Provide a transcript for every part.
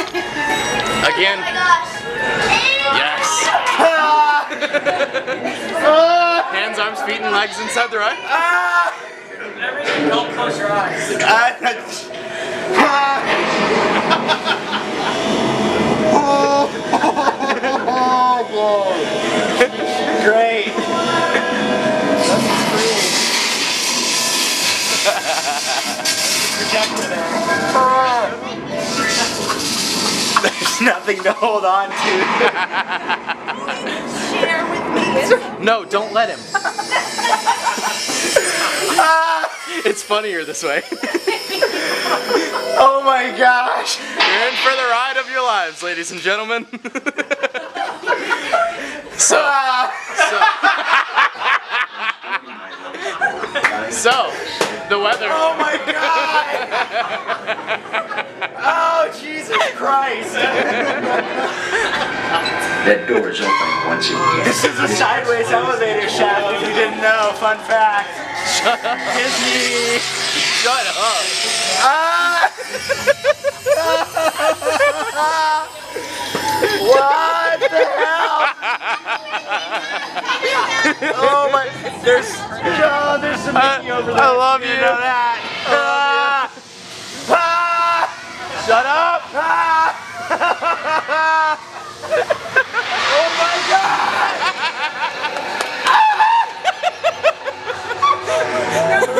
Again. Oh my gosh. Yes. Hands, arms, feet, and legs inside the ride. Ah. Don't close your eyes. Ah, great. There's nothing to hold on to. Share with me. No, don't let him. it's funnier this way. Oh my gosh. You're in for the ride of your lives, ladies and gentlemen. so, uh, so, the weather. Oh my god. That door is opening once again. This is a sideways elevator shaft if you didn't know. Fun fact. Disney. Shut up. Ah! what the hell? oh my, there's, oh, there's some Mickey over there. I love You you. know that. Ah! Ah! Shut up. Ah! oh my god!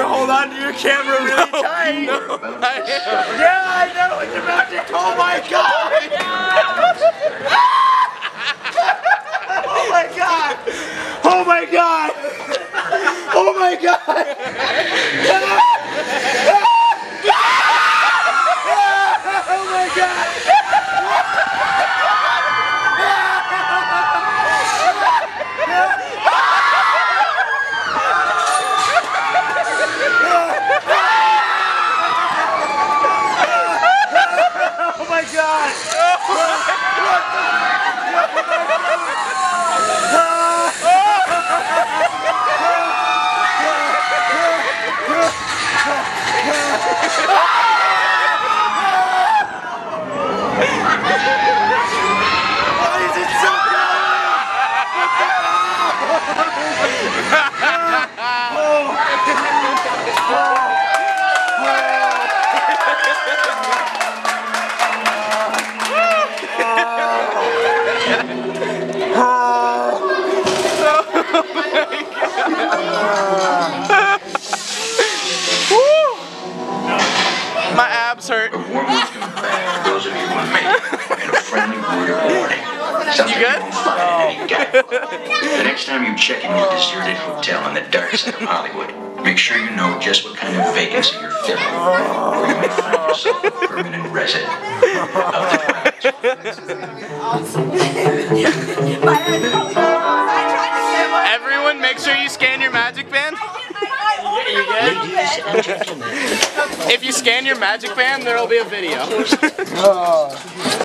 Hold on your camera really tight. Yeah, I know it's about to. Oh my god! oh my god! Oh my god! Oh my god! Abs hurt. A warm welcome back those of you who met me, and a friendly word of warning. Something You good? won't find in any guidebook. The next time you check into a deserted hotel on the dark side of Hollywood, make sure you know just what kind of vacancy you're filling, or you may find yourself a permanent resident of the Everyone, make sure you scan your magic band. Ladies and gentlemen. If you scan your magic band, there will be a video. Oh.